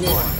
one.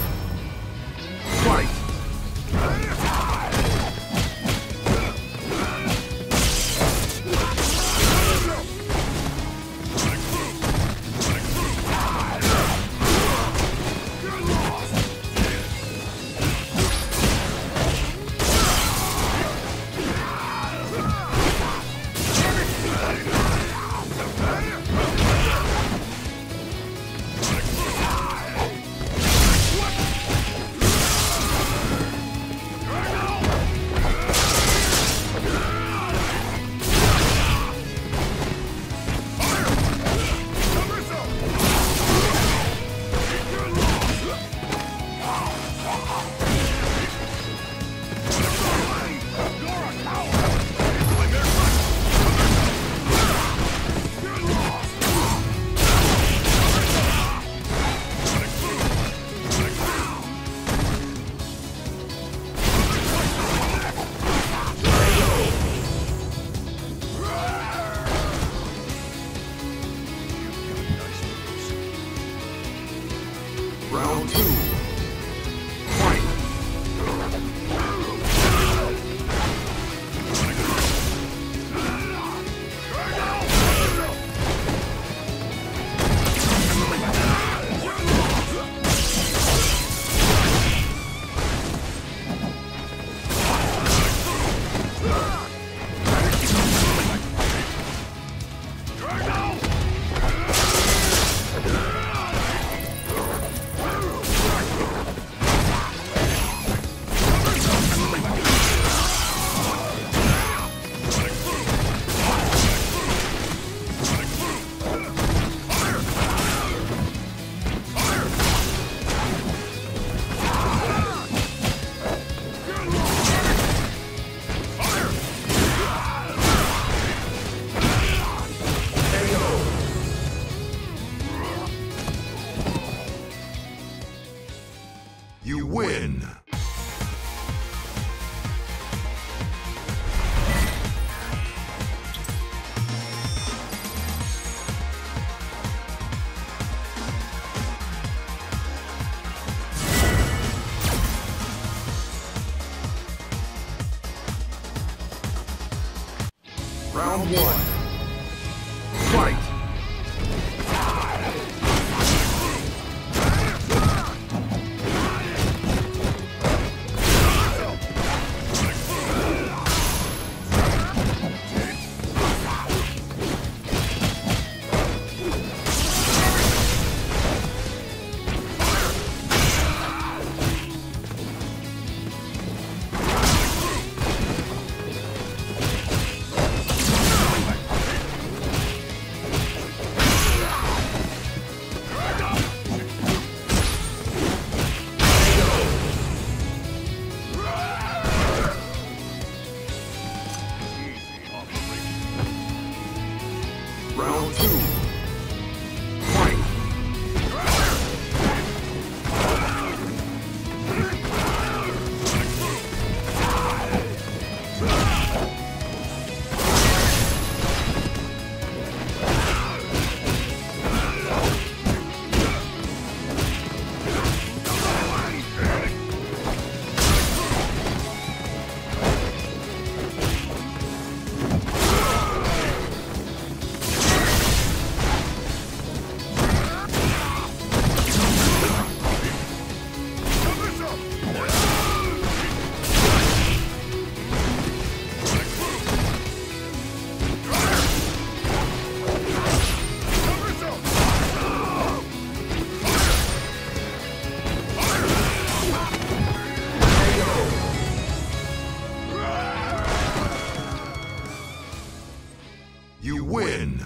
two. Round one. Fight! You win!